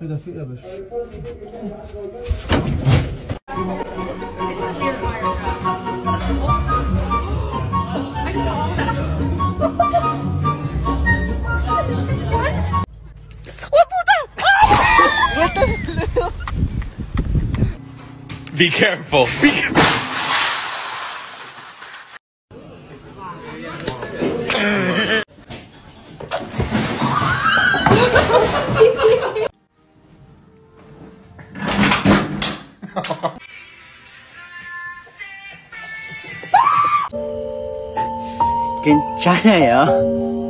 هذا في ابش Be careful. Be careful. 괜찮아요.